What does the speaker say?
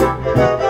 Música